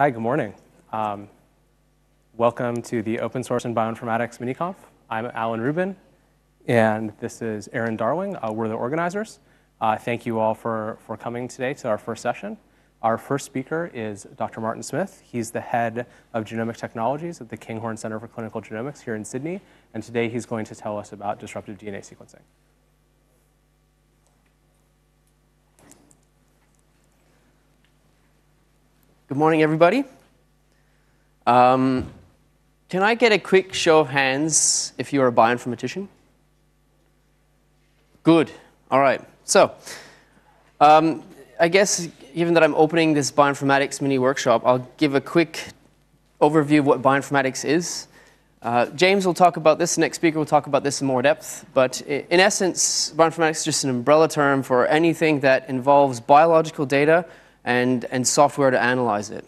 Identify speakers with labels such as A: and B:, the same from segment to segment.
A: Hi, good morning. Um, welcome to the Open Source and Bioinformatics MiniConf. I'm Alan Rubin, and this is Aaron Darling. Uh, we're the organizers. Uh, thank you all for, for coming today to our first session. Our first speaker is Dr. Martin Smith. He's the head of genomic technologies at the Kinghorn Center for Clinical Genomics here in Sydney, and today he's going to tell us about disruptive DNA sequencing.
B: Good morning, everybody. Um, can I get a quick show of hands if you're a bioinformatician? Good. All right. So, um, I guess given that I'm opening this bioinformatics mini workshop, I'll give a quick overview of what bioinformatics is. Uh, James will talk about this, the next speaker will talk about this in more depth, but in essence, bioinformatics is just an umbrella term for anything that involves biological data and, and software to analyze it.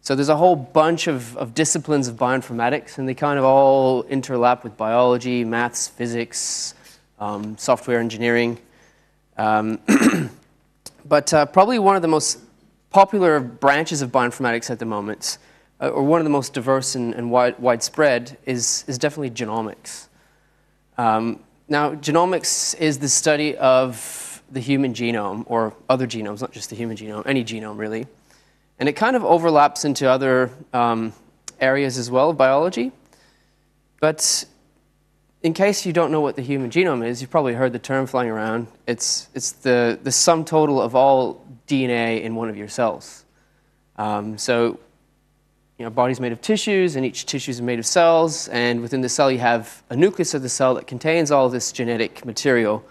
B: So there's a whole bunch of, of disciplines of bioinformatics, and they kind of all interlap with biology, maths, physics, um, software engineering. Um, but uh, probably one of the most popular branches of bioinformatics at the moment, uh, or one of the most diverse and, and wide, widespread, is, is definitely genomics. Um, now, genomics is the study of the human genome, or other genomes, not just the human genome, any genome really. And it kind of overlaps into other um, areas as well of biology. But in case you don't know what the human genome is, you've probably heard the term flying around. It's, it's the, the sum total of all DNA in one of your cells. Um, so, you know, body's made of tissues, and each tissue is made of cells, and within the cell you have a nucleus of the cell that contains all this genetic material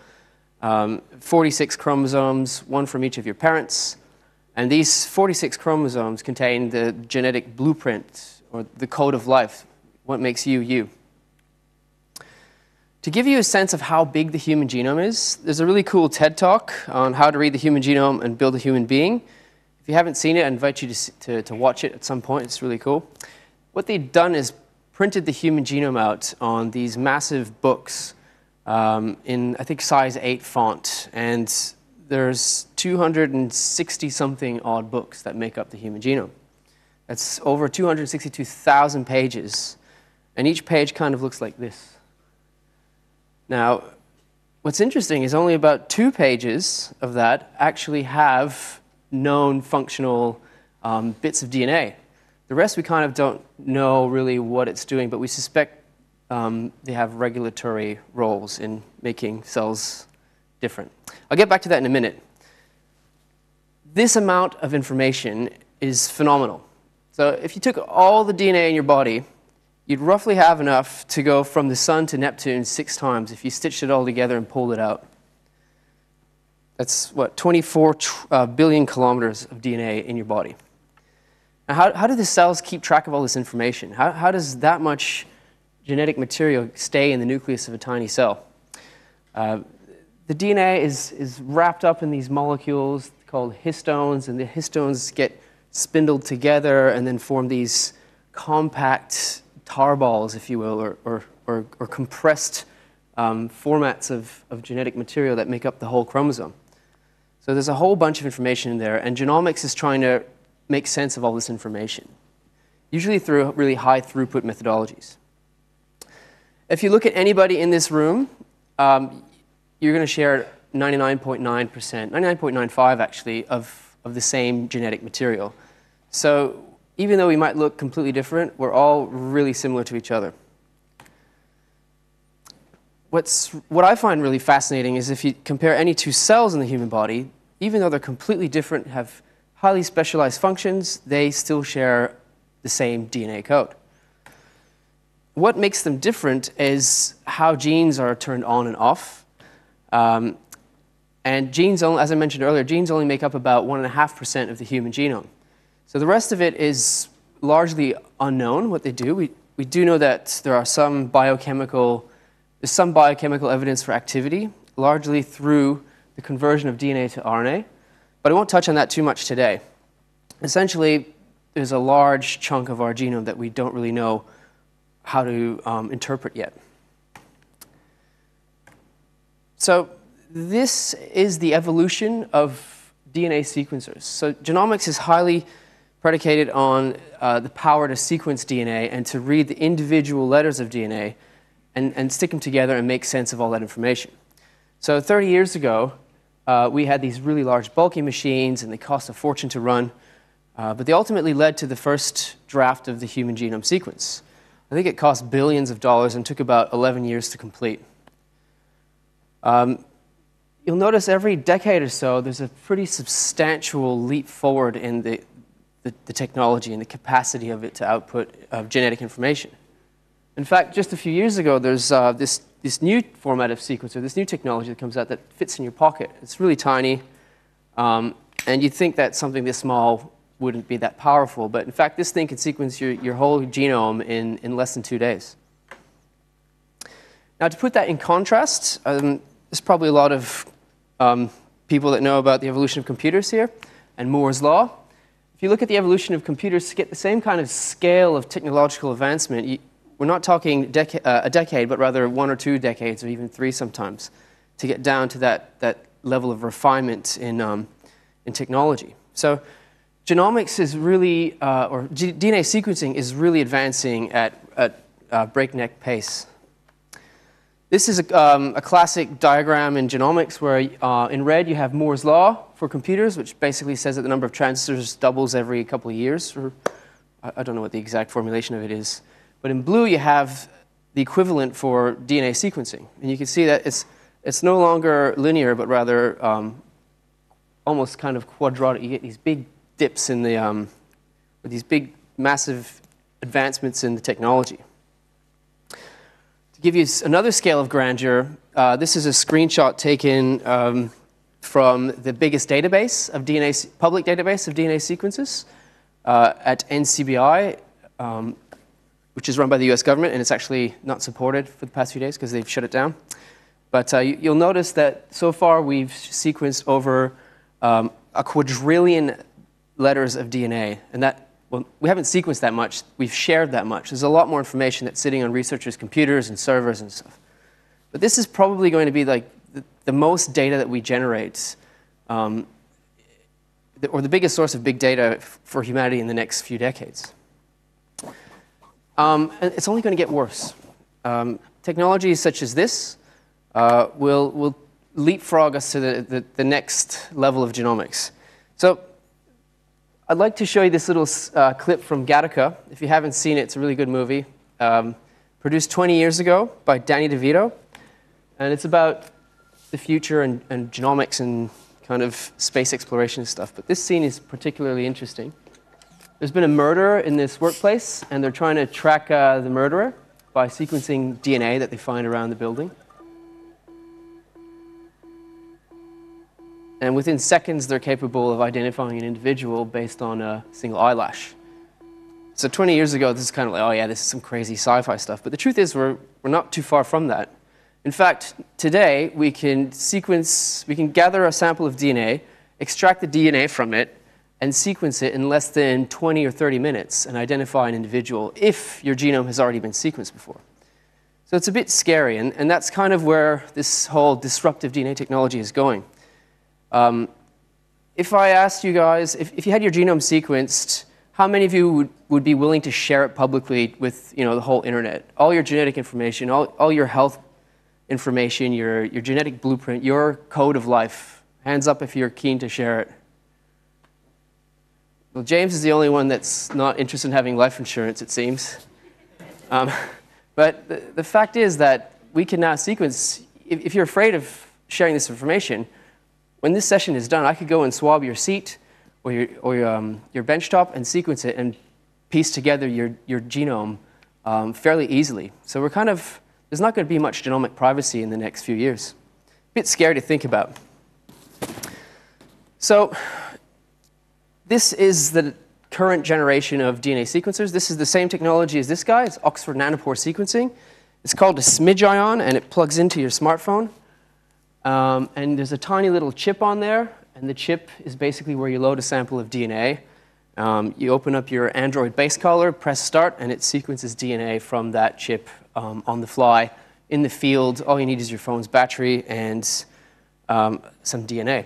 B: um, 46 chromosomes, one from each of your parents. And these 46 chromosomes contain the genetic blueprint or the code of life, what makes you you. To give you a sense of how big the human genome is, there's a really cool TED talk on how to read the human genome and build a human being. If you haven't seen it, I invite you to, to, to watch it at some point. It's really cool. What they've done is printed the human genome out on these massive books um, in, I think, size 8 font. And there's 260 something odd books that make up the human genome. That's over 262,000 pages. And each page kind of looks like this. Now, what's interesting is only about two pages of that actually have known functional um, bits of DNA. The rest we kind of don't know really what it's doing, but we suspect um, they have regulatory roles in making cells different. I'll get back to that in a minute. This amount of information is phenomenal. So if you took all the DNA in your body, you'd roughly have enough to go from the sun to Neptune six times if you stitched it all together and pulled it out. That's what, 24 uh, billion kilometers of DNA in your body. Now, how, how do the cells keep track of all this information? How, how does that much genetic material stay in the nucleus of a tiny cell. Uh, the DNA is, is wrapped up in these molecules called histones, and the histones get spindled together and then form these compact tar balls, if you will, or, or, or, or compressed um, formats of, of genetic material that make up the whole chromosome. So there's a whole bunch of information in there, and genomics is trying to make sense of all this information, usually through really high throughput methodologies. If you look at anybody in this room, um, you're going to share 99.9%, 99.95 actually, of, of the same genetic material. So even though we might look completely different, we're all really similar to each other. What's, what I find really fascinating is if you compare any two cells in the human body, even though they're completely different, have highly specialized functions, they still share the same DNA code what makes them different is how genes are turned on and off. Um, and genes, only, as I mentioned earlier, genes only make up about 1.5% of the human genome. So the rest of it is largely unknown what they do. We, we do know that there are some biochemical, there's some biochemical evidence for activity, largely through the conversion of DNA to RNA. But I won't touch on that too much today. Essentially, there's a large chunk of our genome that we don't really know how to um, interpret yet. So this is the evolution of DNA sequencers. So genomics is highly predicated on uh, the power to sequence DNA and to read the individual letters of DNA and, and stick them together and make sense of all that information. So 30 years ago, uh, we had these really large, bulky machines, and they cost a fortune to run. Uh, but they ultimately led to the first draft of the human genome sequence. I think it cost billions of dollars and took about 11 years to complete. Um, you'll notice every decade or so, there's a pretty substantial leap forward in the, the, the technology and the capacity of it to output of genetic information. In fact, just a few years ago, there's uh, this, this new format of sequencer, this new technology that comes out that fits in your pocket. It's really tiny, um, and you'd think that something this small wouldn't be that powerful, but in fact, this thing can sequence your, your whole genome in, in less than two days. Now, to put that in contrast, um, there's probably a lot of um, people that know about the evolution of computers here and Moore's law. If you look at the evolution of computers to get the same kind of scale of technological advancement, you, we're not talking uh, a decade, but rather one or two decades, or even three sometimes, to get down to that, that level of refinement in, um, in technology. So genomics is really, uh, or G DNA sequencing is really advancing at, at uh, breakneck pace. This is a, um, a, classic diagram in genomics where uh, in red you have Moore's law for computers, which basically says that the number of transistors doubles every couple of years. Or I, I don't know what the exact formulation of it is. But in blue you have the equivalent for DNA sequencing. And you can see that it's, it's no longer linear, but rather um, almost kind of quadratic. You get these big in the, um, these big, massive advancements in the technology To give you another scale of grandeur, uh, this is a screenshot taken um, from the biggest database of DNA, public database of DNA sequences uh, at NCBI, um, which is run by the US government, and it's actually not supported for the past few days because they've shut it down. But uh, you'll notice that so far we've sequenced over um, a quadrillion letters of DNA, and that well, we haven't sequenced that much. We've shared that much. There's a lot more information that's sitting on researchers' computers and servers and stuff. But this is probably going to be like the, the most data that we generate, um, or the biggest source of big data for humanity in the next few decades. Um, and it's only going to get worse. Um, technologies such as this uh, will, will leapfrog us to the, the, the next level of genomics. So I'd like to show you this little uh, clip from Gattaca. If you haven't seen it, it's a really good movie. Um, produced 20 years ago by Danny DeVito. And it's about the future and, and, genomics and kind of space exploration stuff. But this scene is particularly interesting. There's been a murder in this workplace, and they're trying to track uh, the murderer by sequencing DNA that they find around the building. And within seconds, they're capable of identifying an individual based on a single eyelash. So 20 years ago, this is kind of like, oh yeah, this is some crazy sci-fi stuff. But the truth is, we're, we're not too far from that. In fact, today, we can sequence, we can gather a sample of DNA, extract the DNA from it, and sequence it in less than 20 or 30 minutes and identify an individual if your genome has already been sequenced before. So it's a bit scary, and, and that's kind of where this whole disruptive DNA technology is going. Um, if I asked you guys, if, if you had your genome sequenced, how many of you would, would be willing to share it publicly with you know, the whole internet? All your genetic information, all, all your health information, your, your genetic blueprint, your code of life. Hands up if you're keen to share it. Well, James is the only one that's not interested in having life insurance, it seems. Um, but the, the fact is that we can now sequence, if, if you're afraid of sharing this information, when this session is done, I could go and swab your seat or your, or your, um, your benchtop and sequence it and piece together your, your genome um, fairly easily. So we're kind of, there's not going to be much genomic privacy in the next few years. Bit scary to think about. So this is the current generation of DNA sequencers. This is the same technology as this guy. It's Oxford Nanopore sequencing. It's called a SmidgION, and it plugs into your smartphone. Um, and there's a tiny little chip on there, and the chip is basically where you load a sample of DNA. Um, you open up your Android base caller, press start, and it sequences DNA from that chip um, on the fly in the field. All you need is your phone's battery and um, some DNA.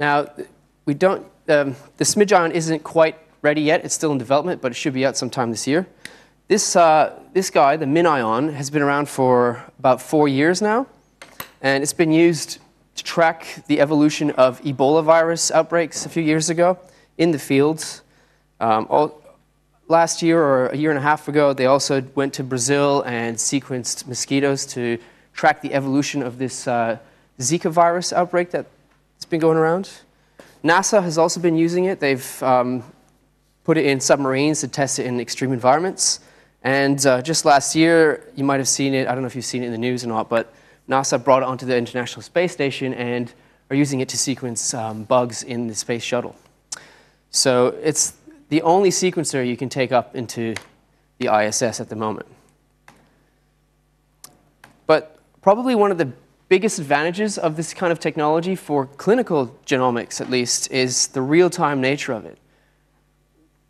B: Now, we don't um, the SmidgION isn't quite ready yet. It's still in development, but it should be out sometime this year. This, uh, this guy, the MinION, has been around for about four years now, and it's been used to track the evolution of Ebola virus outbreaks a few years ago in the fields. Um, all, last year or a year and a half ago, they also went to Brazil and sequenced mosquitoes to track the evolution of this uh, Zika virus outbreak that's been going around. NASA has also been using it. They've um, put it in submarines to test it in extreme environments. And uh, just last year, you might have seen it, I don't know if you've seen it in the news or not, but NASA brought it onto the International Space Station and are using it to sequence um, bugs in the space shuttle. So it's the only sequencer you can take up into the ISS at the moment. But probably one of the biggest advantages of this kind of technology for clinical genomics, at least, is the real-time nature of it.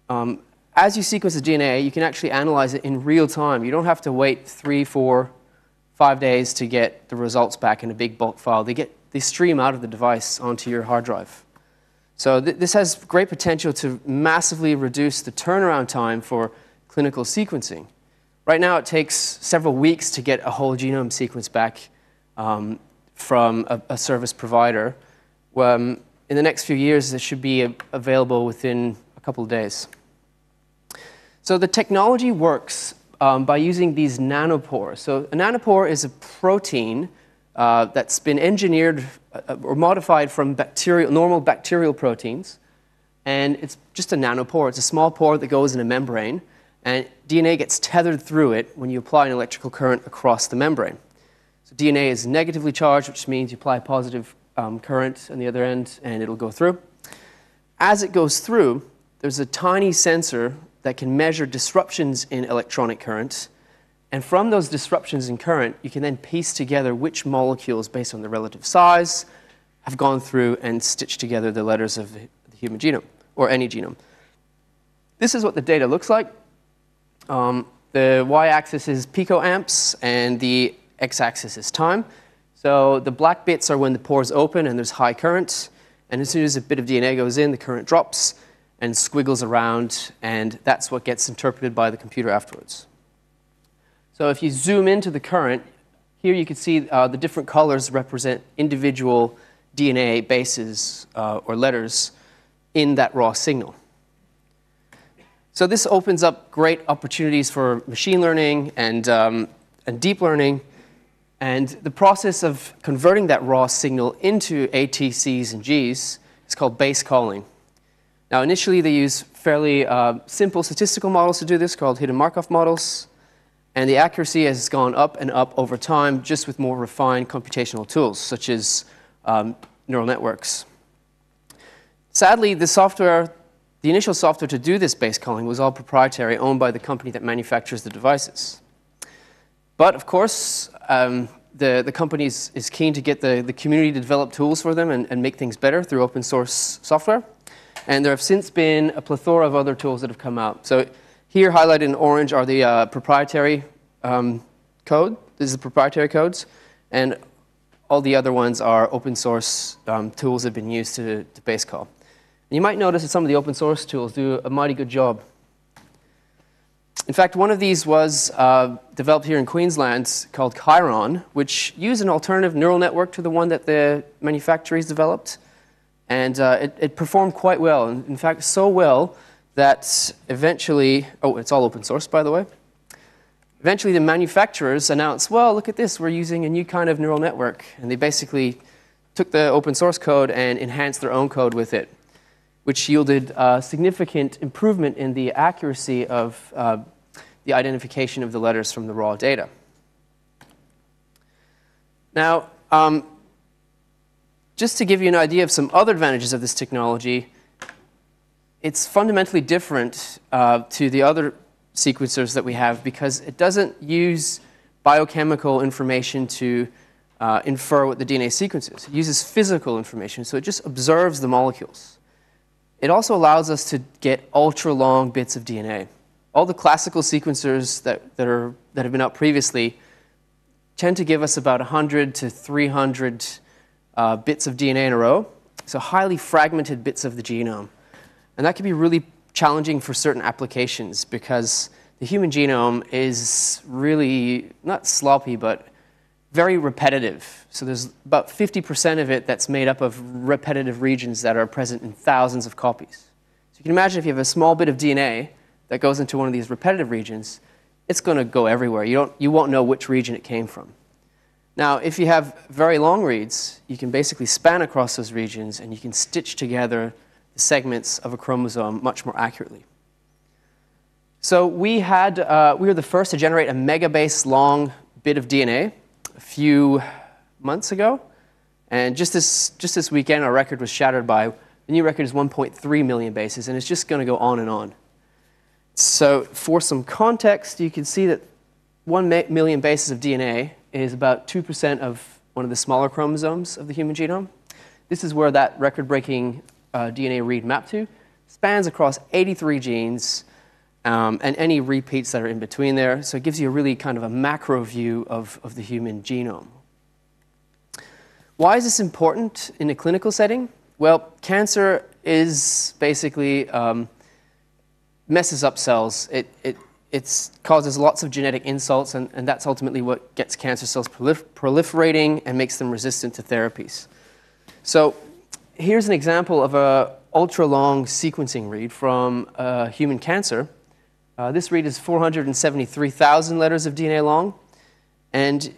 B: Um, as you sequence the DNA, you can actually analyze it in real time. You don't have to wait three, four, five days to get the results back in a big bulk file. They, get, they stream out of the device onto your hard drive. So th this has great potential to massively reduce the turnaround time for clinical sequencing. Right now, it takes several weeks to get a whole genome sequence back um, from a, a, service provider. Um, in the next few years, it should be available within a couple of days. So the technology works um, by using these nanopores. So a nanopore is a protein uh, that's been engineered uh, or modified from bacterial, normal bacterial proteins. And it's just a nanopore. It's a small pore that goes in a membrane. And DNA gets tethered through it when you apply an electrical current across the membrane. So DNA is negatively charged, which means you apply a positive um, current on the other end, and it'll go through. As it goes through, there's a tiny sensor that can measure disruptions in electronic current. And from those disruptions in current, you can then piece together which molecules, based on their relative size, have gone through and stitched together the letters of the human genome, or any genome. This is what the data looks like. Um, the y-axis is picoamps, and the x-axis is time. So the black bits are when the pores open and there's high current. And as soon as a bit of DNA goes in, the current drops and squiggles around, and that's what gets interpreted by the computer afterwards. So if you zoom into the current, here you can see uh, the different colors represent individual DNA bases uh, or letters in that raw signal. So this opens up great opportunities for machine learning and, um, and deep learning. And the process of converting that raw signal into ATCs and Gs is called base calling. Now, initially, they use fairly uh, simple statistical models to do this called hidden Markov models. And the accuracy has gone up and up over time just with more refined computational tools, such as um, neural networks. Sadly, the software, the initial software to do this base calling was all proprietary, owned by the company that manufactures the devices. But of course, um, the, the company is, keen to get the, the community to develop tools for them and, and make things better through open source software. And there have since been a plethora of other tools that have come out. So here highlighted in orange are the uh, proprietary um, code. This is the proprietary codes. And all the other ones are open source um, tools that have been used to, to base call. And you might notice that some of the open source tools do a mighty good job. In fact, one of these was uh, developed here in Queensland called Chiron, which used an alternative neural network to the one that the manufacturers developed. And uh, it, it, performed quite well. In fact, so well that eventually, oh, it's all open source, by the way. Eventually, the manufacturers announced, well, look at this, we're using a new kind of neural network. And they basically took the open source code and enhanced their own code with it, which yielded a significant improvement in the accuracy of uh, the identification of the letters from the raw data. Now, um, just to give you an idea of some other advantages of this technology, it's fundamentally different uh, to the other sequencers that we have because it doesn't use biochemical information to uh, infer what the DNA sequence is. It uses physical information, so it just observes the molecules. It also allows us to get ultra long bits of DNA. All the classical sequencers that, that, are, that have been out previously tend to give us about 100 to 300 uh, bits of DNA in a row. so highly fragmented bits of the genome. And that can be really challenging for certain applications because the human genome is really not sloppy, but very repetitive. So there's about 50% of it that's made up of repetitive regions that are present in thousands of copies. So you can imagine if you have a small bit of DNA that goes into one of these repetitive regions, it's going to go everywhere. You, don't, you won't know which region it came from. Now, if you have very long reads, you can basically span across those regions and you can stitch together the segments of a chromosome much more accurately. So we, had, uh, we were the first to generate a megabase long bit of DNA a few months ago. And just this, just this weekend, our record was shattered by, the new record is 1.3 million bases, and it's just going to go on and on. So for some context, you can see that 1 million bases of DNA is about 2% of one of the smaller chromosomes of the human genome. This is where that record-breaking uh, DNA read mapped to. Spans across 83 genes um, and any repeats that are in between there. So it gives you a really kind of a macro view of, of the human genome. Why is this important in a clinical setting? Well, cancer is basically um, messes up cells. It, it it causes lots of genetic insults, and, and that's ultimately what gets cancer cells prolif proliferating and makes them resistant to therapies. So here's an example of a ultra-long sequencing read from uh, human cancer. Uh, this read is 473,000 letters of DNA long, and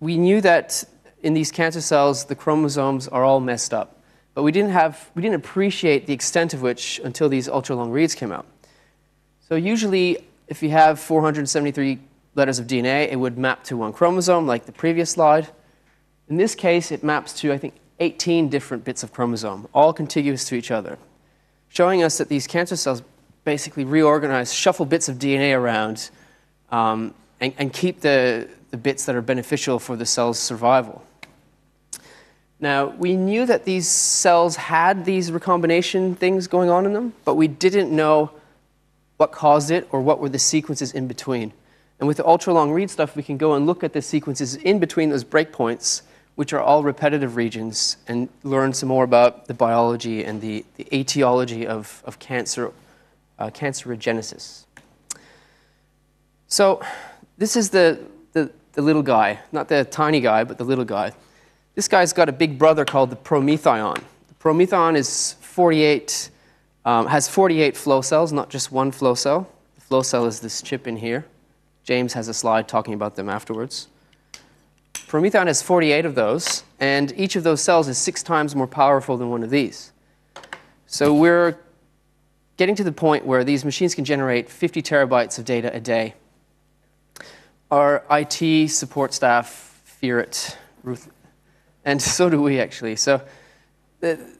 B: we knew that in these cancer cells, the chromosomes are all messed up. But we didn't, have, we didn't appreciate the extent of which until these ultra-long reads came out. So usually, if you have 473 letters of DNA, it would map to one chromosome, like the previous slide. In this case, it maps to, I think, 18 different bits of chromosome, all contiguous to each other, showing us that these cancer cells basically reorganize, shuffle bits of DNA around, um, and, and keep the, the bits that are beneficial for the cell's survival. Now, we knew that these cells had these recombination things going on in them, but we didn't know what caused it or what were the sequences in between. And with the ultra long read stuff, we can go and look at the sequences in between those breakpoints, which are all repetitive regions, and learn some more about the biology and the, the etiology of, of cancer, uh, cancerogenesis. So, this is the, the, the little guy, not the tiny guy, but the little guy. This guy's got a big brother called the PromethION. The PromethION is 48, um, has 48 flow cells, not just one flow cell. The flow cell is this chip in here. James has a slide talking about them afterwards. PromethION has 48 of those, and each of those cells is six times more powerful than one of these. So we're getting to the point where these machines can generate 50 terabytes of data a day. Our IT support staff fear it Ruth, and so do we actually. So the,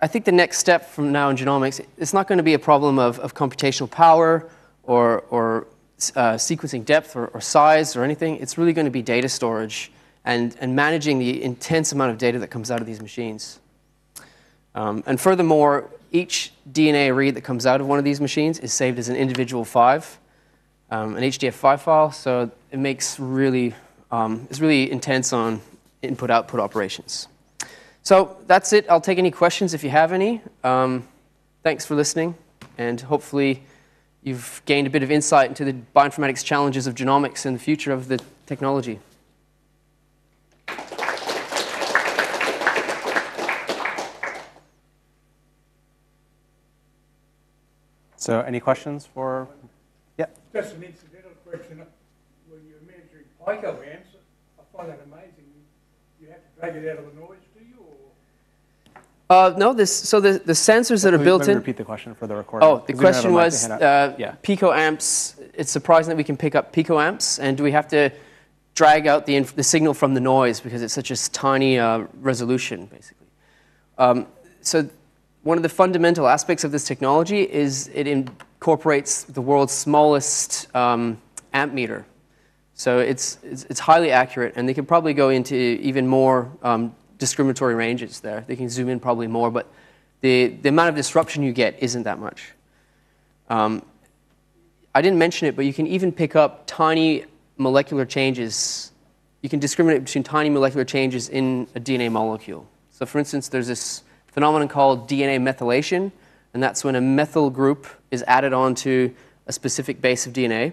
B: I think the next step from now in genomics, it's not going to be a problem of, of computational power or, or uh, sequencing depth or, or, size or anything. It's really going to be data storage and, and managing the intense amount of data that comes out of these machines. Um, and furthermore, each DNA read that comes out of one of these machines is saved as an individual five, um, an HDF5 file. So it makes really, um, it's really intense on input-output operations. So that's it. I'll take any questions if you have any. Um, thanks for listening, and hopefully you've gained a bit of insight into the bioinformatics challenges of genomics and the future of the technology.
A: So any questions for,
C: yeah? Just an incidental question. When you're measuring picoamps, I find that amazing You have to drag it out of the noise, do you?
B: Uh, no, this, so the, the sensors that are built in.
A: repeat the question for the recording.
B: Oh, the question was uh, yeah. picoamps. It's surprising that we can pick up picoamps, and do we have to drag out the, the signal from the noise because it's such a tiny uh, resolution, basically? Um, so one of the fundamental aspects of this technology is it incorporates the world's smallest um, amp meter. So it's, it's, it's, highly accurate, and they can probably go into even more um, discriminatory ranges there. They can zoom in probably more, but the, the amount of disruption you get isn't that much. Um, I didn't mention it, but you can even pick up tiny molecular changes. You can discriminate between tiny molecular changes in a DNA molecule. So, for instance, there's this phenomenon called DNA methylation, and that's when a methyl group is added onto a specific base of DNA.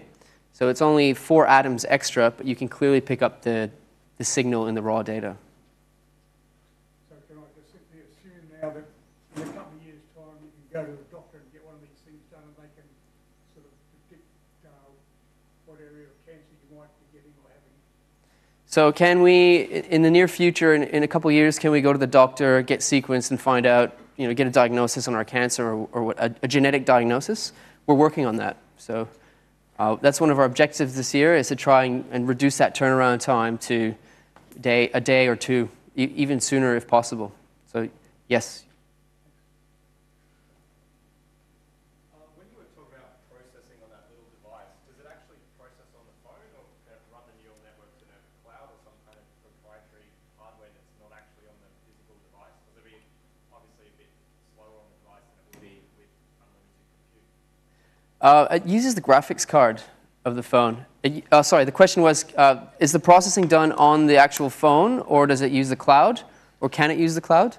B: So it's only four atoms extra, but you can clearly pick up the, the signal in the raw data.
C: So can I just simply assume now that in a couple of years' time, you can go to the doctor and get one of these things done and they can sort of predict, uh, what area of cancer you might be getting or having?
B: So can we, in the near future, in, in a couple of years, can we go to the doctor, get sequenced, and find out, you know, get a diagnosis on our cancer or, or what, a, a genetic diagnosis? We're working on that. So uh, that's one of our objectives this year is to try and, and reduce that turnaround time to day, a day or two, e- even sooner if possible. So yes,
D: Uh, When you were talking about processing on that little device, does it actually process on the phone or can it run the neural networks in a cloud or some kind of proprietary hardware that's not actually on the physical device? Will it be obviously a bit slower on the device than it will be with unlimited compute?
B: Uh, it uses the graphics card of the phone. It, uh, sorry, the question was uh, Is the processing done on the actual phone, or does it use the cloud, or can it use the cloud?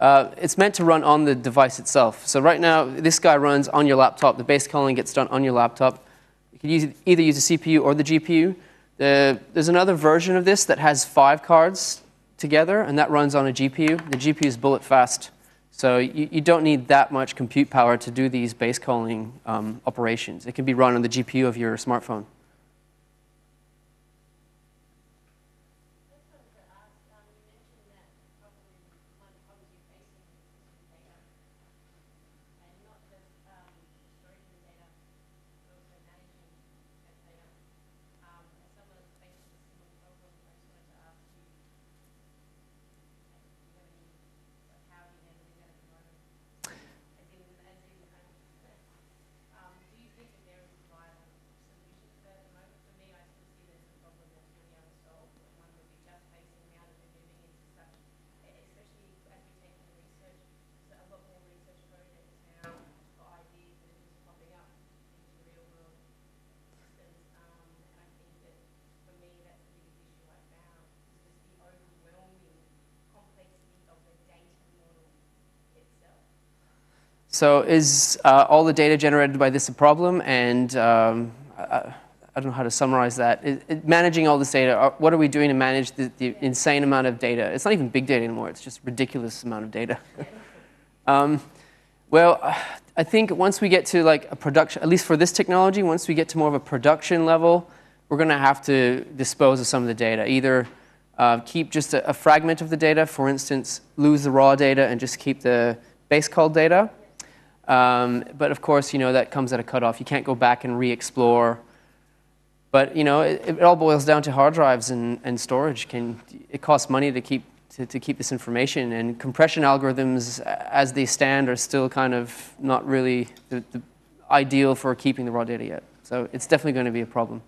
B: Uh, it's meant to run on the device itself. So, right now, this guy runs on your laptop. The base calling gets done on your laptop. You can use, either use the CPU or the GPU. The, there's another version of this that has five cards together, and that runs on a GPU. The GPU is bullet fast. So you, you don't need that much compute power to do these base calling um, operations. It can be run on the GPU of your smartphone.
E: Just wanted to ask, um, you mentioned that probably one of the problems you're facing is system data. And not just, um, storing the data, but also managing that data. Um, as someone that's facing a similar problem, I just wanted to ask you, like, do you have any, like, how are you handling that at the moment? As in, as in, um, um, do you think that there is a viable solution to that at the moment? For me, I still see there's a problem that's really unsolved, and one would be just facing now that we're moving into such, e- especially as we take into research, there's a lot more research projects now for ideas that are just popping up into real world systems, um, and I think that for me, that's the biggest issue I found, is just the overwhelming complexity of the data model itself.
B: So is uh, all the data generated by this a problem? And um, I, I don't know how to summarize that. It, it- managing all this data, uh, what are we doing to manage the, the insane amount of data? It's not even big data anymore. It's just ridiculous amount of data. um, well, I think once we get to like a production, at least for this technology, once we get to more of a production level, we're going to have to dispose of some of the data. Either uh, keep just a, a fragment of the data, for instance, lose the raw data and just keep the base call data. Um, but of course, you know that comes at a cutoff. You can't go back and re-explore. But you know, it, it all boils down to hard drives and, and storage. Can it costs money to keep to, to keep this information? And compression algorithms, as they stand, are still kind of not really the, the ideal for keeping the raw data yet. So it's definitely going to be a problem.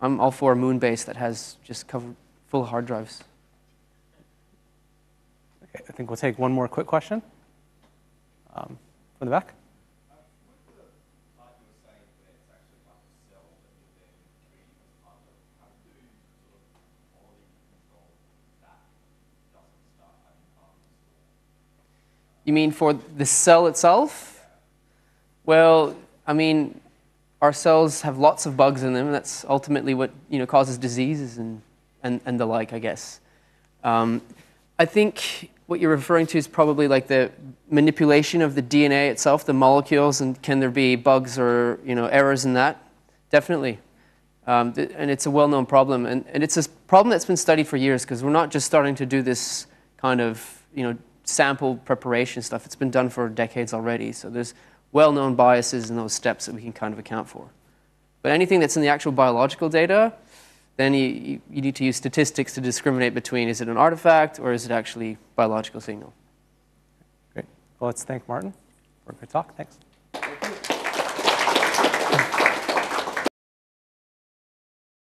B: I'm all for a moon base that has just covered full hard drives.
A: Okay, I think we'll take one more quick question um, from the back.
B: You mean for the cell itself? Well, I mean, our cells have lots of bugs in them. That's ultimately what you know causes diseases and, and, and the like, I guess. Um, I think what you're referring to is probably like the manipulation of the DNA itself, the molecules, and can there be bugs or you know errors in that? Definitely. Um, and it's a well-known problem, and, and it's a problem that's been studied for years because we're not just starting to do this kind of you know sample preparation stuff. It's been done for decades already. So there's well-known biases in those steps that we can kind of account for. But anything that's in the actual biological data, then you, you, need to use statistics to discriminate between is it an artifact or is it actually biological signal.
A: Great. Well, let's thank Martin for a good talk. Thanks.